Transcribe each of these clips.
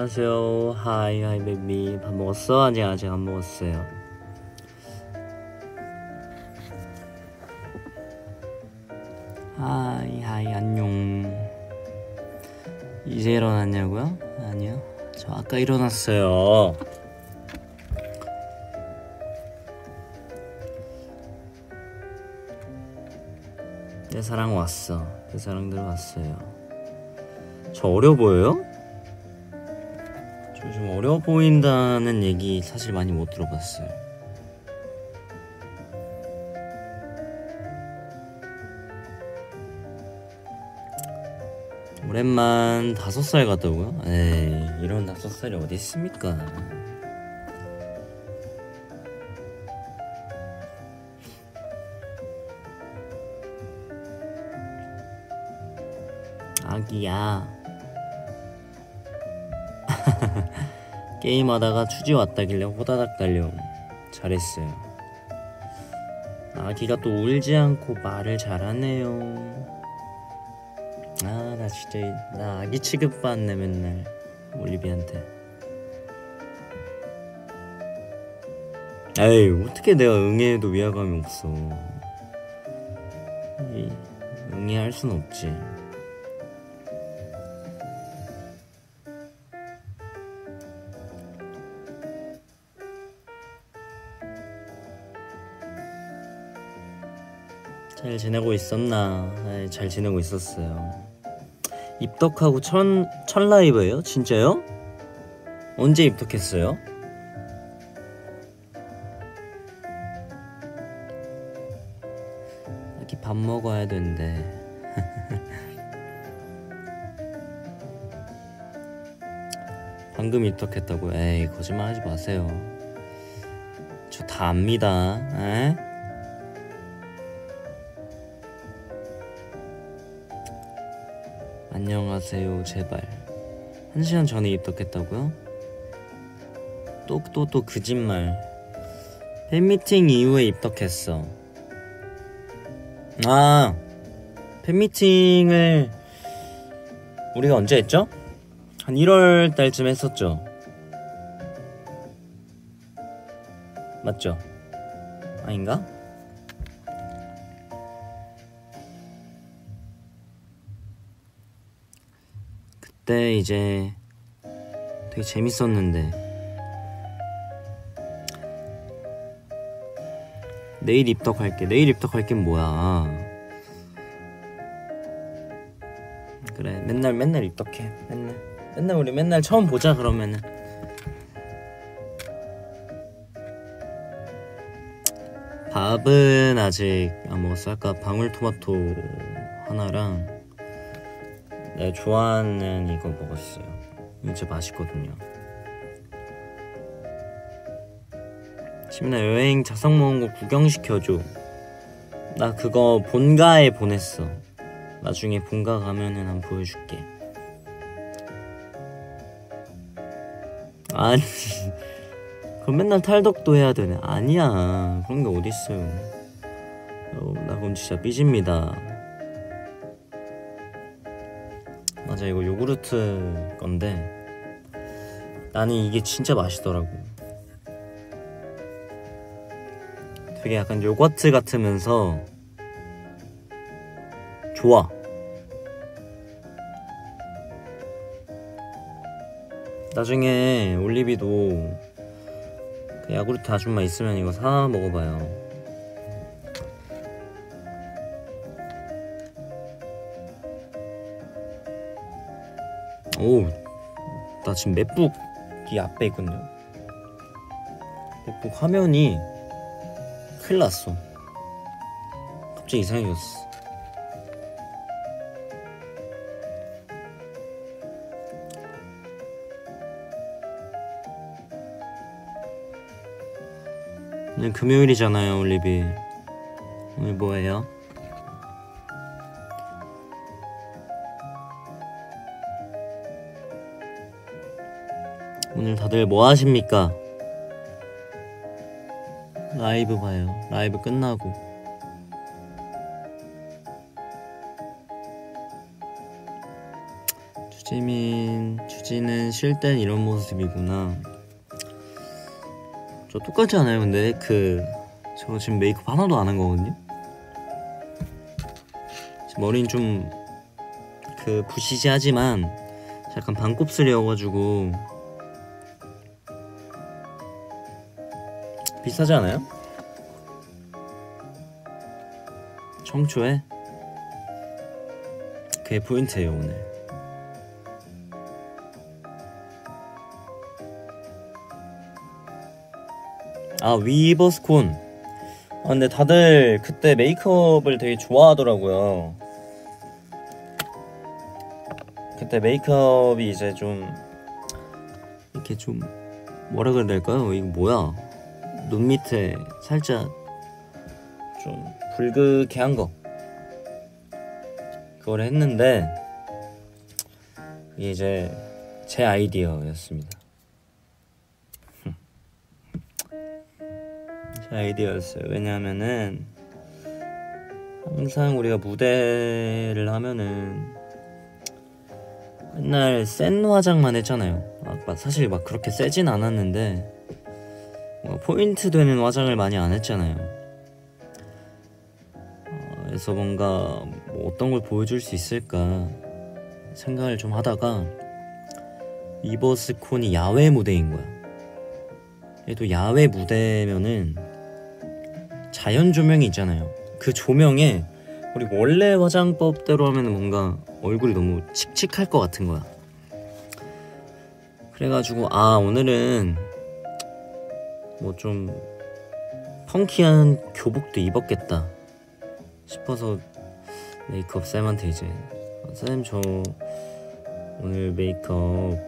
안녕하세요. hi hi baby. 밥 먹었어? 아직 아직 안 먹었어요. hi hi 안녕. 이제 일어났냐고요? 아니요. 저 아까 일어났어요. 내 사랑 왔어. 내 사랑들 왔어요. 저 어려 보여요? 저좀 어려 보인다는 얘기 사실 많이 못 들어봤어요. 오랜만 다섯 살 같다고요? 에이 이런 다섯 살이 어디 있습니까? 아기야 게임하다가 추지 왔다길래 호다닥 달려 잘했어요. 아기가 또 울지 않고 말을 잘하네요. 아 나 진짜 이- 나 아기 취급받네 맨날 올리비한테. 에이 어떻게 내가 응애해도 위화감이 없어. 이, 응애할 순 없지 잘 지내고 있었나? 네, 잘 지내고 있었어요. 입덕하고 천, 첫 라이브예요? 진짜요? 언제 입덕했어요? 이렇게 밥 먹어야 되는데. 방금 입덕했다고? 에이 거짓말 하지 마세요. 저 다 압니다. 에? 안녕하세요 제발 한 시간 전에 입덕했다고요? 또 또또 거짓말 팬미팅 이후에 입덕했어 아 팬미팅을 우리가 언제 했죠? 한 1월 달쯤 했었죠 맞죠? 아닌가? 그때 이제 되게 재밌었는데 내일 입덕할게 내일 입덕할게 뭐야? 그래 맨날 맨날 입덕해. 맨날 맨날 우리 맨날 처음 보자 그러면은. 밥은 아직 안 먹었어. 아까 방울토마토 하나랑 내가 좋아하는 이거 먹었어요. 진짜 맛있거든요. 시민아 여행 자석 모은 거 구경시켜줘. 나 그거 본가에 보냈어. 나중에 본가 가면은 한번 보여줄게. 아니, 그럼 맨날 탈덕도 해야 되네. 아니야, 그런 게 어딨어요. 어, 나 그럼 진짜 삐집니다. 맞아 이거 요구르트 건데 나는 이게 진짜 맛있더라고. 되게 약간 요거트 같으면서 좋아. 나중에 올리비도 그 야구르트 아줌마 있으면 이거 사 먹어봐요 오, 나 지금 맥북이 앞에 있거든요. 맥북 화면이 큰일 났어. 갑자기 이상해졌어. 오늘 금요일이잖아요, 올리비. 오늘 뭐예요? 오늘 다들 뭐 하십니까? 라이브 봐요. 라이브 끝나고. 주지민 주지는 쉴 땐 이런 모습이구나 저 똑같지 않아요 근데 그 저 지금 메이크업 하나도 안 한 거거든요 머리는 좀 그 부시시하지만 약간 반곱슬이어가지고 비싸지 않아요? 청초에? 그게 포인트예요 오늘. 아 위버스콘. 아 근데 다들 그때 메이크업을 되게 좋아하더라고요. 그때 메이크업이 이제 좀 이렇게 좀 뭐라 그래야 될까요? 이거 뭐야 눈 밑에 살짝 좀 붉게 한 거. 그걸 했는데 이제 제 아이디어였습니다. 제 아이디어였어요. 왜냐하면은 항상 우리가 무대를 하면은 맨날 센 화장만 했잖아요. 아, 사실 막 그렇게 세진 않았는데 포인트 되는 화장을 많이 안 했잖아요. 어, 그래서 뭔가 뭐 어떤 걸 보여줄 수 있을까 생각을 좀 하다가 이버스콘이 야외 무대인 거야. 얘도 야외 무대면은 자연 조명이 있잖아요. 그 조명에 우리 원래 화장법대로 하면 뭔가 얼굴이 너무 칙칙할 것 같은 거야. 그래가지고 아 오늘은 뭐 좀 펑키한 교복도 입었겠다 싶어서 메이크업 쌤한테 이제 쌤 저 오늘 메이크업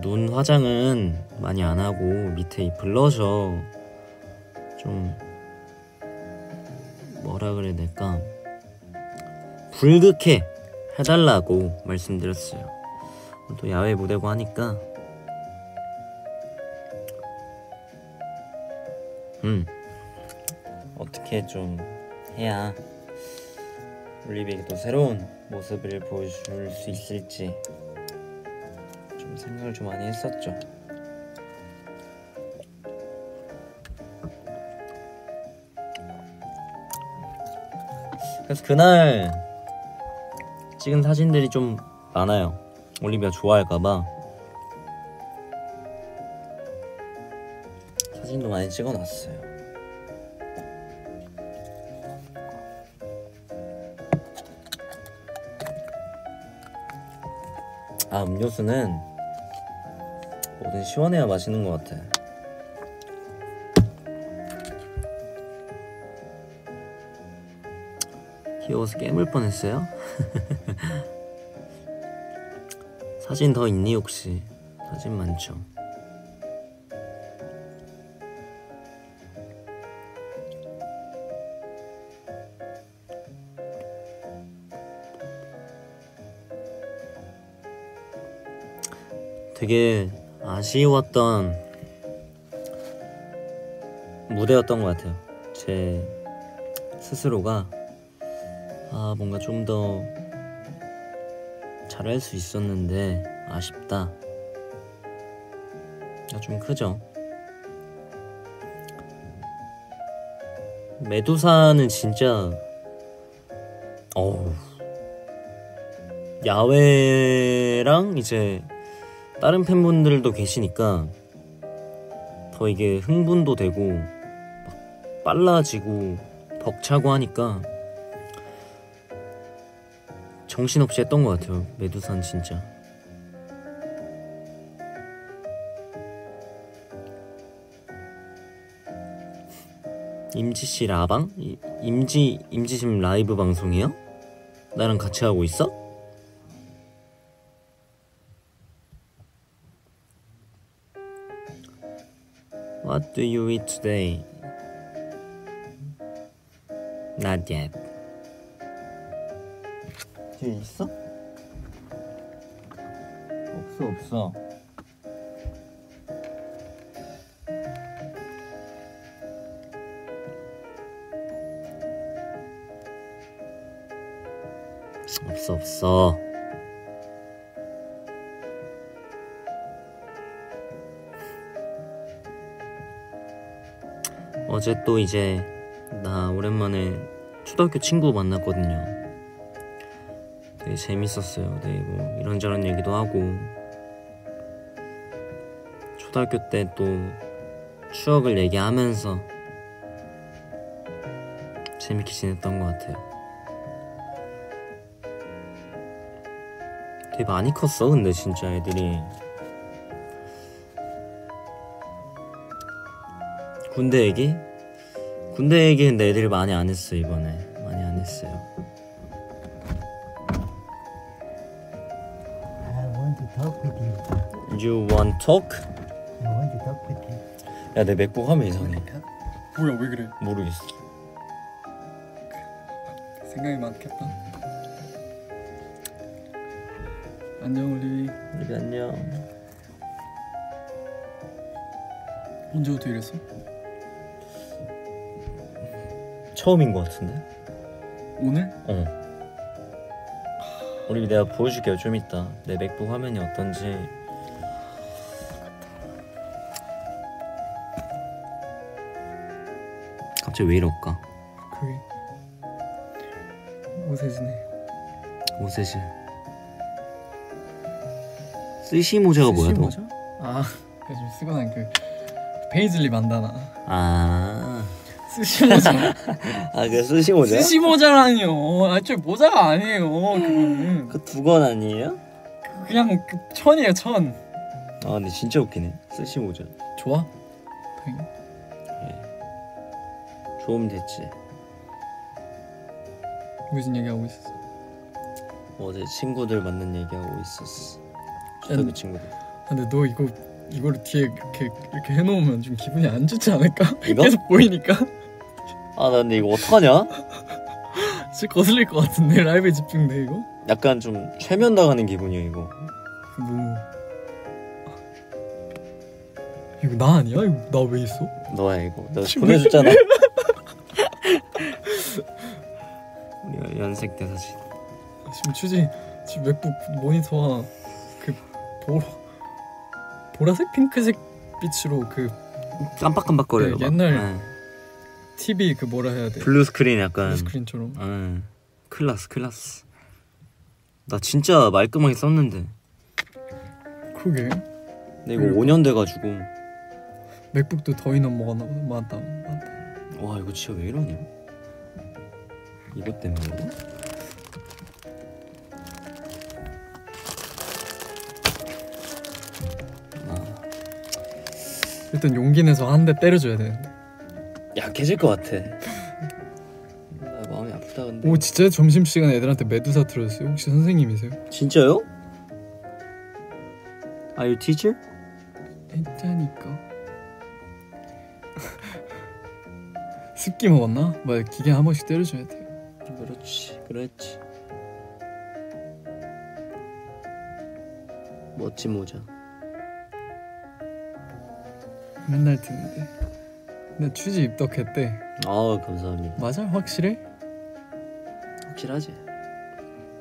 눈 화장은 많이 안 하고 밑에 이 블러셔 좀 뭐라 그래야 될까? 불극해 해달라고 말씀드렸어요. 또 야외 무대고 하니까 음. 어떻게 좀 해야 올리비에게 또 새로운 모습을 보여줄 수 있을지 좀 생각을 좀 많이 했었죠. 그래서 그날 찍은 사진들이 좀 많아요. 올리비아 좋아할까봐 사진도 많이 찍어놨어요 아 음료수는 뭐든 시원해야 맛있는 것 같아 귀여워서 깨물 뻔했어요? 사진 더 있니 혹시? 사진 많죠? 되게 아쉬웠던 무대였던 것 같아요. 제 스스로가 아 뭔가 좀 더 잘할 수 있었는데 아쉽다. 아, 좀 크죠. 메두사는 진짜 어우 야외랑 이제 다른 팬분들도 계시니까 더 이게 흥분도 되고 막 빨라지고 벅차고 하니까 정신없이 했던 것 같아요 메두산 진짜 임지 씨 라방? 임지 임지 지금 라이브 방송이요? 나랑 같이 하고 있어? do you eat today? Not yet. 뒤에 있어? 없어 없어. 없어 없어. 어제 또 이제 나 오랜만에 초등학교 친구 만났거든요. 되게 재밌었어요. 되게 뭐 이런저런 얘기도 하고 초등학교 때 또 추억을 얘기하면서 재밌게 지냈던 것 같아요. 되게 많이 컸어 근데 진짜 애들이 군대 얘기? 군대 얘기 근데 애들이 많이 안 했어 이번에 많이 안 했어요 I want to talk with you. You want talk? I want to talk with you. 야내 맥북 화면 이상해 뭐야 왜 그래? 모르겠어 생각이 많겠다. 안녕 올리비. 우리 안녕 언제부터 이랬어? 처음인 것 같은데? 오늘? 어 우리 내가 보여줄게요 좀 이따 내 맥북 화면이 어떤지 갑자기 왜 이럴까? 그게 오세진네 오세지 스시 모자가 뭐야 너? 아, 그 지금 쓰고 난그 페이즐리 bandana. 아, 스시 모자. 아, 그 스시 모자? 스시 모자라니요. 아저 모자가 아니에요. 그거는 그두건 아니에요? 그냥 그 천이에요 천. 아, 근데 진짜 웃기네. 스시 모자. 좋아? 다행히. 좋으면 됐지. 무슨 얘기하고 있었어? 어제 친구들 만난 얘기하고 있었어. 초등학교 친구들. 아, 근데 너 이거 이거를 뒤에 이렇게 이렇게 해놓으면 좀 기분이 안 좋지 않을까? 계속 보이니까 아, 나 근데 이거 어떡하냐? 진짜 거슬릴 것 같은데 라이브에 집중돼 이거? 약간 좀 최면 당하는 기분이야, 이거. 너무 이거 나 아니야? 이거 나 왜 있어? 너야, 이거. 너 지금 보내줬잖아. 우리가 연색 때 사진. 지금 추지 지금 맥북 모니터가 그 보, 보라색 핑크색 빛으로 그 깜빡깜빡거려요. 네, 막. 옛날 네. TV 그 뭐라 해야 돼? blue screen 약간. 스크린처럼 응. 클라스, 클라스. 나 진짜 말끔하게 썼는데. 그게 근데 이거 그리고- 5년 돼가지고. 맥북도 더위 넘어갔나 보다 맞다 맞다 와 이거 진짜 왜 이러냐 이것 때문에 아, 일단 용기 내서 한 대 때려줘야 되는데 약해질 것 같아 나 마음이 아프다 근데 오 진짜 점심 시간에 애들한테 메두사 틀어줬어요? 혹시 선생님이세요? 진짜요? Are you teacher? 했다니까 습기 먹었나? 막 기계 한 번씩 때려줘야 돼 그렇지 그렇지 멋진 모자 맨날 듣는데 나 취지 입덕했대 아 감사합니다 맞아? 확실해? 확실하지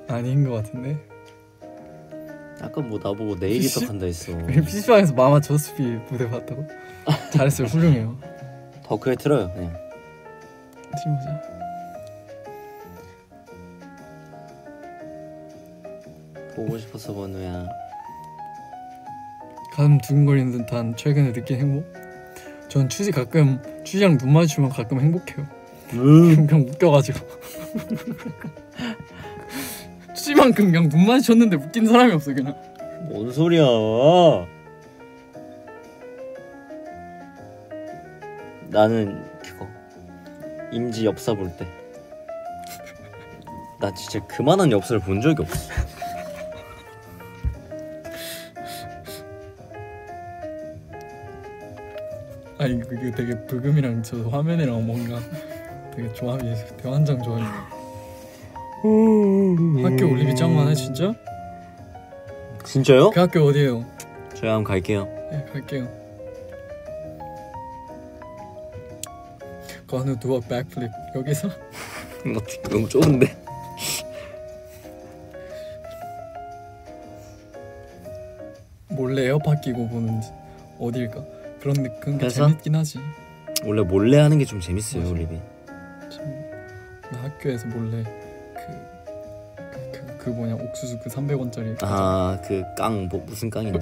아닌 것 같은데 아까 뭐 나보고 내일 PC? 입덕한다 했어 PC방에서 마마 저스피 무대 봤다고? 잘했어요 훌륭해요 더 크게 틀어요 그냥 팀보자 보고 싶어서 번호야 가슴 두근거리는 듯한 최근에 느낀 행복? 전 추지 가끔 추지랑 눈 마주치면 가끔 행복해요. 음. 그냥 웃겨가지고. 추지만큼 그냥 눈 마주쳤는데 웃긴 사람이 없어 그냥. 뭔 소리야. 나는 그거 임지 엽사 볼 때. 나 진짜 그만한 엽사를 본 적이 없어 아니 그게 되게 불금이랑 저 화면이랑 뭔가 되게 조합이 대환장 조합이 학교 올리비 짱만해 진짜? 진짜요? 그 학교 어디에요? 저희 한번 갈게요 네 갈게요 do a backflip 여기서? 어떻게 너무 좁은데 몰래 에어팟 끼고 보는 어딜까 그런 느- 그런 게 그래서? 재밌긴 하지 원래 몰래 하는 게 좀 재밌어요 맞아. 올리비. 나 학교에서 몰래 그, 그, 그 뭐냐 옥수수 그 300원짜리 아그 깡 뭐 무슨 깡인데?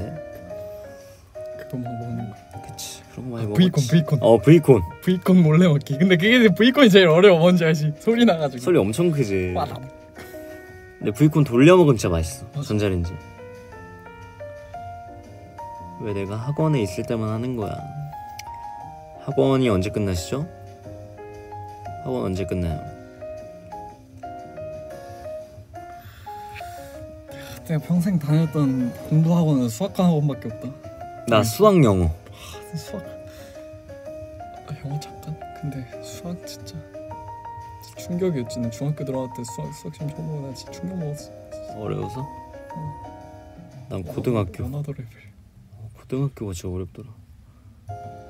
그거 막 먹는 거 그치 그런 거 많이 아, 먹었지. 브이콘 브이콘 어 브이콘 브이콘 몰래 먹기 근데 그게 브이콘이 제일 어려워 뭔지 알지? 소리 나가지고 소리 엄청 크지. 와다 근데 브이콘 돌려 먹으면 진짜 맛있어. 맞아. 전자레인지. 왜 내가 학원에 있을 때만 하는 거야? 학원이 언제 끝나시죠? 학원 언제 끝나요? 내가 평생 다녔던 공부 학원은 수학과 학원밖에 없다 나 음. 수학 영어. 수학 아, 영어 잠깐 근데 수학 진짜, 충격이었지 나 중학교 들어갈 때 수학 수학 시험 처음 보고 나 진짜 충격 먹었어 어려워서? 난 고등학교. 연하도 레벨 고등학교가 진짜 어렵더라.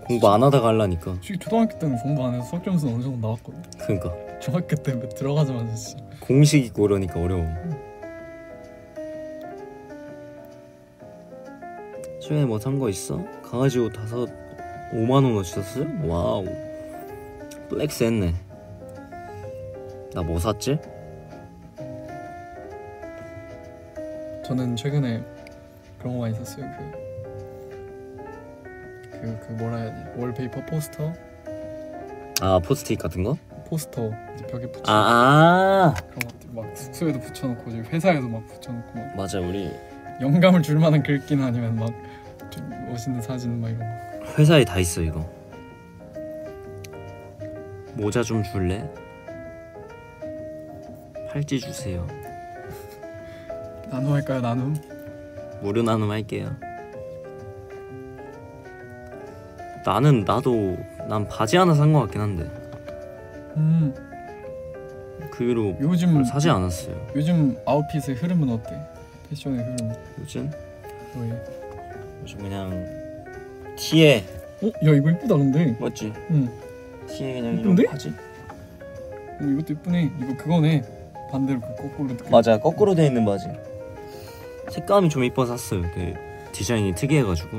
공부 안 하다가 하려니까. 솔직히 초등학교 때는 공부 안 해서 점수는 어느 정도 나왔거든 그러니까 중학교 때 들어가자마자 진짜 공식 있고 그러니까 어려워. 최근에 뭐 산 거 있어? 강아지 옷 다섯 5만 원어치 샀어요? wow. flex 했네. 나 뭐 샀지? 저는 최근에 그런 거 많이 샀어요 그 그, 그 뭐라 해야지 wallpaper 포스터 아 포스트잇 같은 거? 포스터 이제 벽에 붙여 아, 아. 그런 것들 막 숙소에도 붙여놓고 이제 회사에도 막 붙여놓고 막 맞아 우리 영감을 줄 만한 글귀나 아니면 막 좀 멋있는 사진 막 이런 거 회사에 다 있어 이거. 모자 좀 줄래? 팔찌 주세요. 나눔할까요 나눔? 무료 나눔 할게요. 나는 나도 난 바지 하나 산거 같긴 한데 음 그 이후로 요즘 사지 않았어요. 요즘 아웃핏의 흐름은 어때? 패션의 흐름 요즘 너의 요즘 그냥 티에 어? 야 이거 이쁘다 근데 맞지? 응 티에 그냥 이쁜데? 이런 바지? 어, 이것도 이쁘네 이거 그거네 반대로 그 거꾸로 맞아 거꾸로 돼 있는 바지. 색감이 좀 이뻐서 샀어요. 그 디자인이 특이해가지고